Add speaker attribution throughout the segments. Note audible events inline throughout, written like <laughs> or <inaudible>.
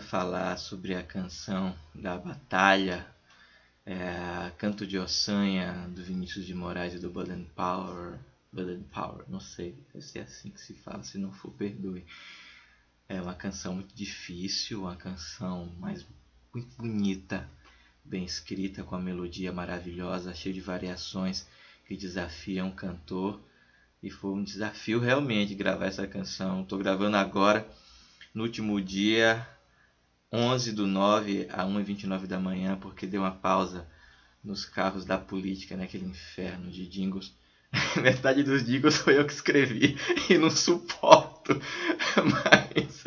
Speaker 1: Falar sobre a canção da Batalha, é, Canto de Ossanha, do Vinícius de Moraes e do Baden Power. Baden Power, não sei se é assim que se fala, se não for, perdoe. É uma canção muito difícil, uma canção mais muito bonita, bem escrita, com a melodia maravilhosa, cheia de variações que desafiam o cantor. E foi um desafio realmente gravar essa canção. Estou gravando agora, no último dia 11 do 9 a 1h29 da manhã, porque deu uma pausa nos carros da política, naquele inferno de jingles. <laughs> Metade dos jingles foi eu que escrevi <laughs> e não suporto, <laughs> mas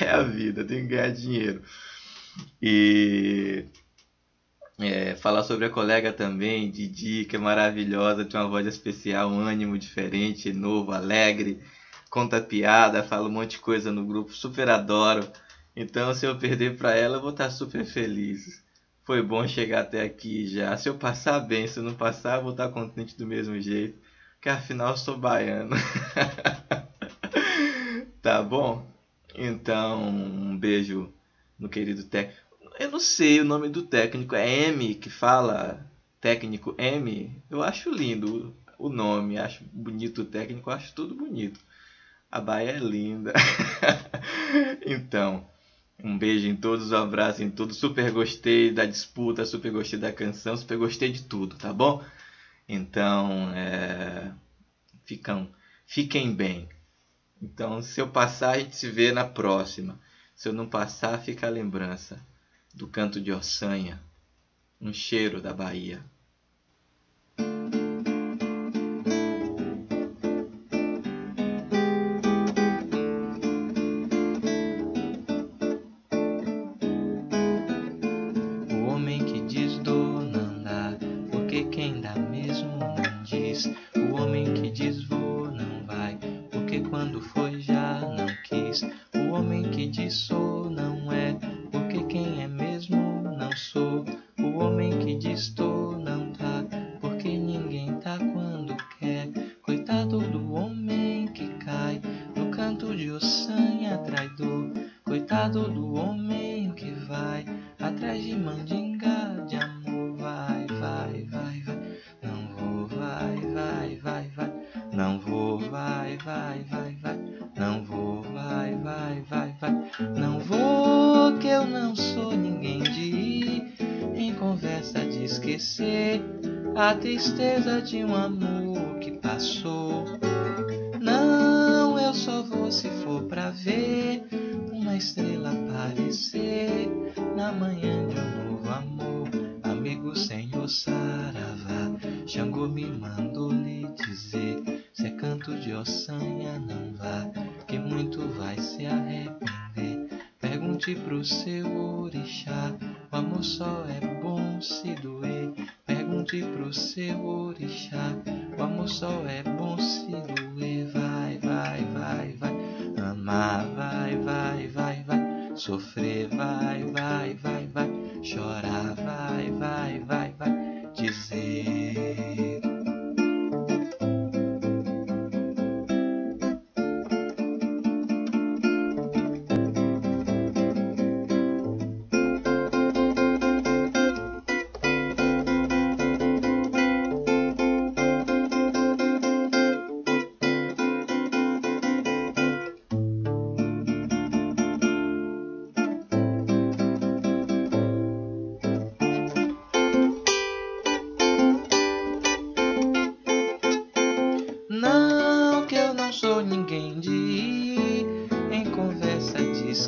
Speaker 1: é a vida, tenho que ganhar dinheiro. E é, falar sobre a colega também, Didi, que é maravilhosa, tem uma voz especial, um ânimo diferente, novo, alegre, conta piada, fala um monte de coisa no grupo, super adoro. Então, se eu perder para ela, eu vou estar tá super feliz. Foi bom chegar até aqui já. Se eu passar bem, se eu não passar, eu vou estar tá contente do mesmo jeito. Porque afinal eu sou baiano. <laughs> tá bom? Então, um beijo no querido técnico. Eu não sei o nome do técnico. É M que fala? Técnico M? Eu acho lindo o nome. Acho bonito o técnico. Acho tudo bonito. A Bahia é linda. <laughs> então. Um beijo em todos, um abraço em todos. Super gostei da disputa, super gostei da canção, super gostei de tudo, tá bom? Então, é... Ficam, fiquem bem. Então, se eu passar, a gente se vê na próxima. Se eu não passar, fica a lembrança do canto de Ossanha, um cheiro da Bahia. me diz tu não tá, porque ninguém tá quando quer. Coitado do homem que cai no canto de ossanha traidor. Coitado do homem que vai atrás de mandinga de amor. Vai, vai, vai, vai, não vou, vai, vai, vai, vai, não vou, vai, vai, vai. vai. Tristeza de um amor que passou. Não, eu só vou se for pra ver uma estrela aparecer na manhã de um novo amor. Amigo Senhor Saravá, Xangô me mandou lhe dizer: se é canto de ossanha, não vá, que muito vai se arrepender. Pergunte pro seu orixá, o amor só é bom se doer pergunte pro seu orixá. O amor só é bom se doer. Vai, vai, vai, vai. Amar, vai, vai, vai, vai. Sofrer, vai, vai, vai, vai. Chorar, vai, vai.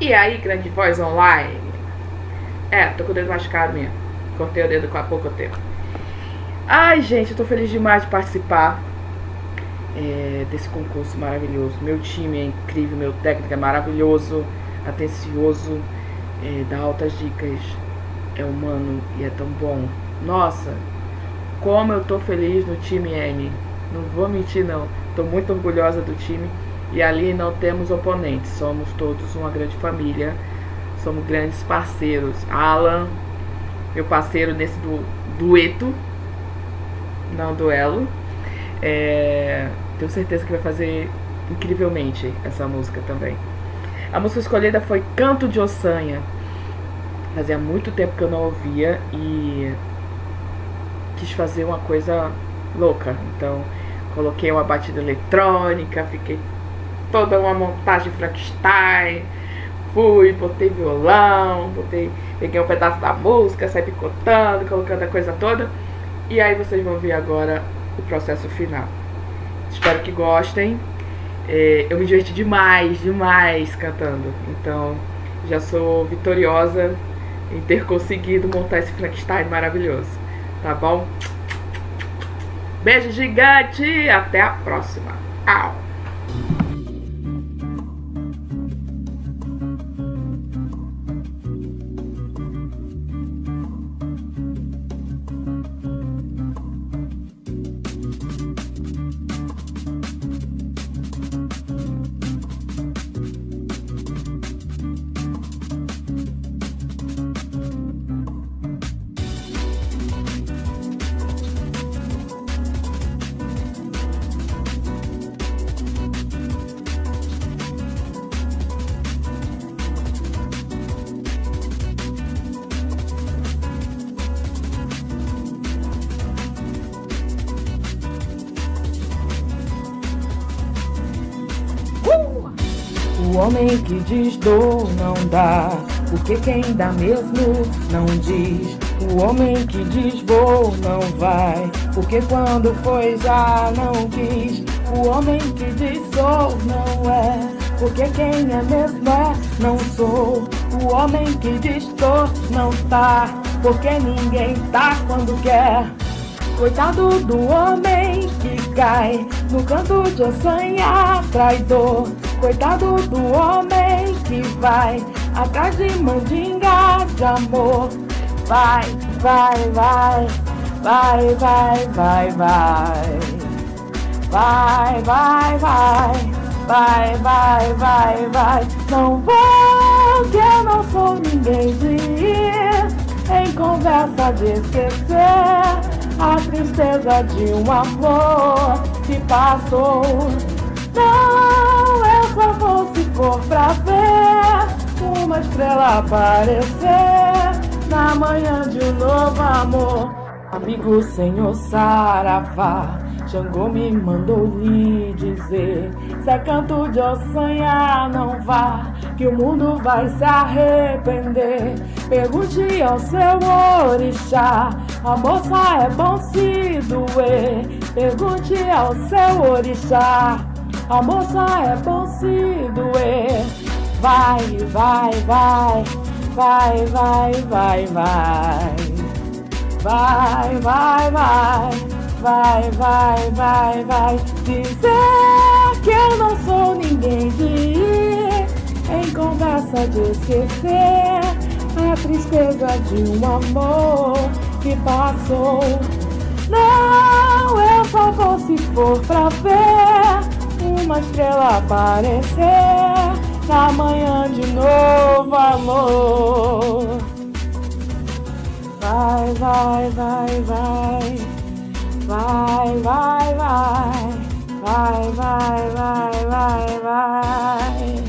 Speaker 2: E aí, grande voz online? É, tô com o dedo machucado mesmo. Cortei o dedo com há pouco tempo. Ai, gente, eu tô feliz demais de participar é, desse concurso maravilhoso. Meu time é incrível, meu técnico é maravilhoso, atencioso, é, dá altas dicas, é humano e é tão bom. Nossa, como eu tô feliz no time N. Não vou mentir não, tô muito orgulhosa do time e ali não temos oponentes, somos todos uma grande família, somos grandes parceiros. Alan, meu parceiro nesse du dueto, não duelo. É, tenho certeza que vai fazer incrivelmente essa música também. A música escolhida foi Canto de Ossanha. Fazia muito tempo que eu não ouvia e quis fazer uma coisa louca. Então, coloquei uma batida eletrônica, fiquei toda uma montagem Frankenstein. Fui, botei violão, botei, peguei um pedaço da música, saí picotando, colocando a coisa toda. E aí vocês vão ver agora o processo final. Espero que gostem. É, eu me diverti demais, demais cantando. Então, já sou vitoriosa em ter conseguido montar esse Frankenstein maravilhoso. Tá bom? Beijo gigante, até a próxima. Au! O homem que diz dou não dá, porque quem dá mesmo não diz. O homem que diz vou não vai, porque quando foi já não quis. O homem que diz sou não é, porque quem é mesmo é não sou. O homem que diz tô não tá, porque ninguém tá quando quer. Coitado do homem que cai no canto de ossanha traidor. Coitado do homem que vai atrás de mandinga de amor. Vai, vai, vai, vai, vai, vai, vai. Vai, vai, vai, vai, vai, vai, vai. Não vou, que eu não sou ninguém de ir em conversa de esquecer a tristeza de um amor que passou. Não, for pra ver uma estrela aparecer na manhã de um novo amor. Amigo Senhor Saravá, Xangô me mandou lhe dizer: Se é canto de ossanha, não vá, que o mundo vai se arrepender. Pergunte ao seu orixá, a moça é bom se doer. Pergunte ao seu orixá, a moça é bom se doer. Vai, vai, vai, vai, vai, vai, vai. Vai, vai, vai, vai, vai, vai, vai dizer que eu não sou ninguém de ir em conversa de esquecer a tristeza de um amor que passou. Não, eu só vou se for pra ver uma estrela aparecer na manhã de novo amor. Vai, vai, vai, vai, vai, vai, vai, vai, vai, vai, vai, vai.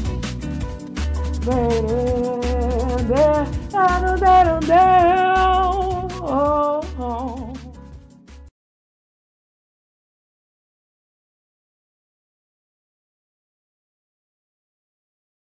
Speaker 2: Beleza.